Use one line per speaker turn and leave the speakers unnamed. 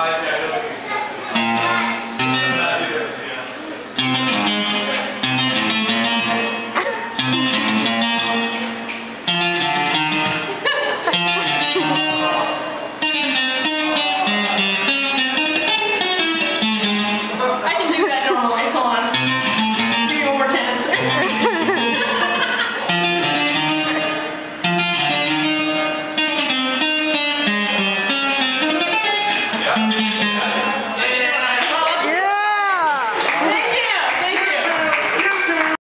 I
Thank you.